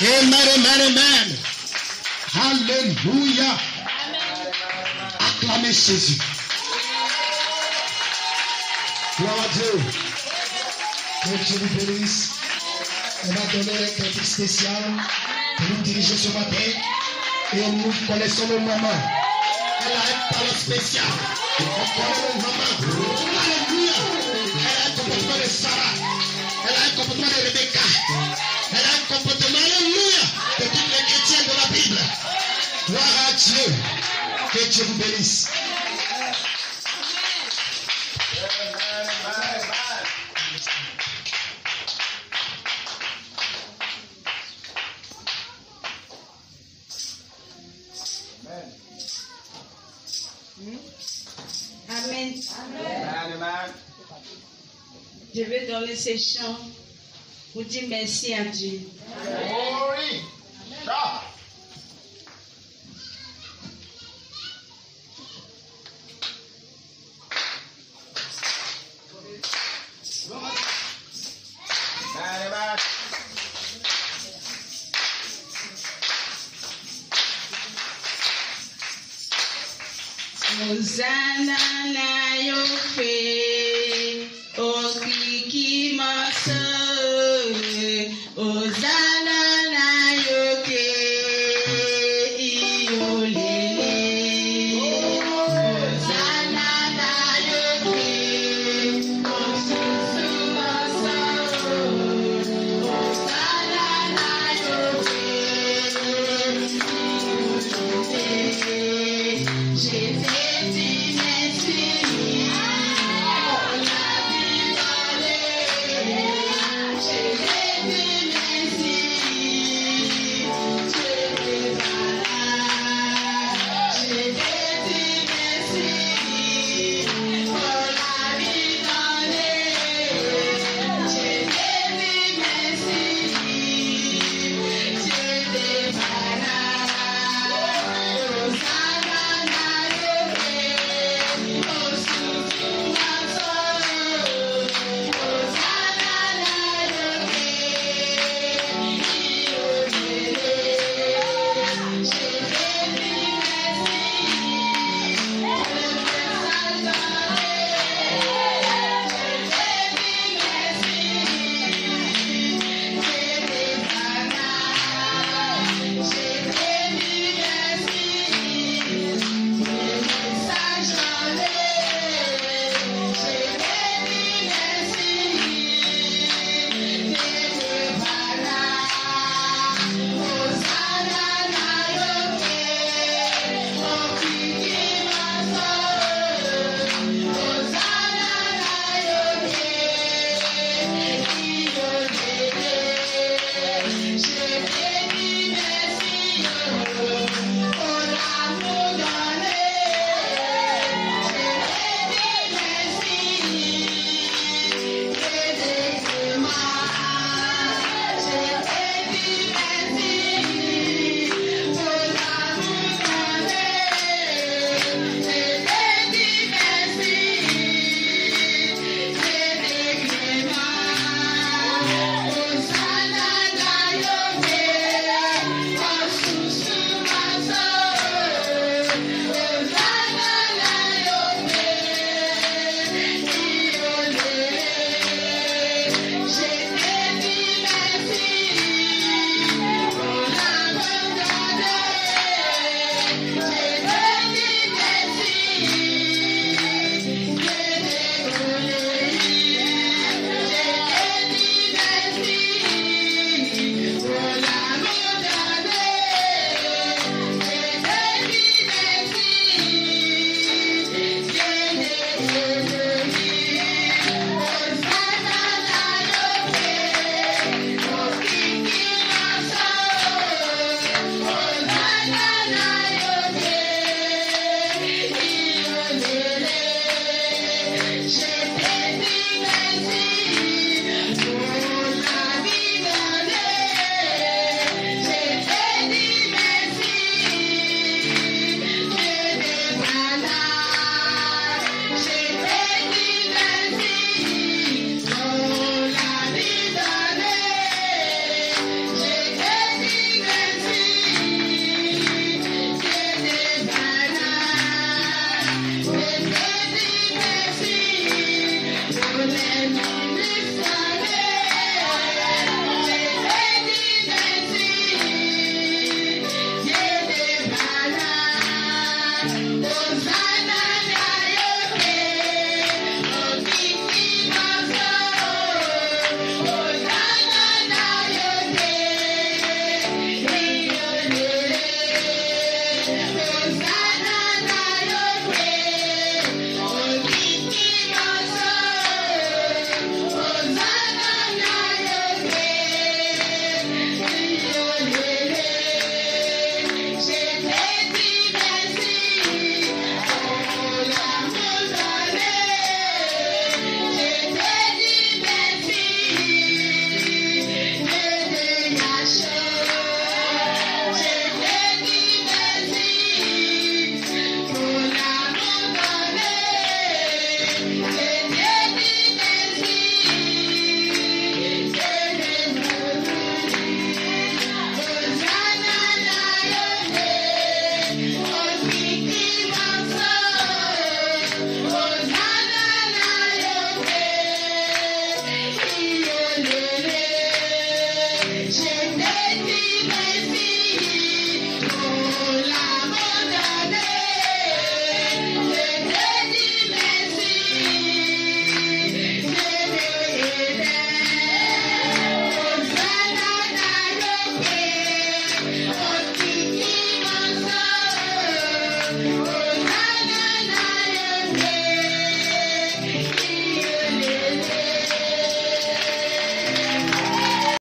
Amen, amen, amen. Alléluia. Acclamez Jésus. Gloire à Dieu. Que Dieu vous bénisse. On va donner un cantique spécial pour nous diriger ce matin. Et nous connaissons le moment. Elle a un talent spécial. On connaît le moment. Je vais donner ces chants. Pour dire merci à Dieu. Hosanna na maso,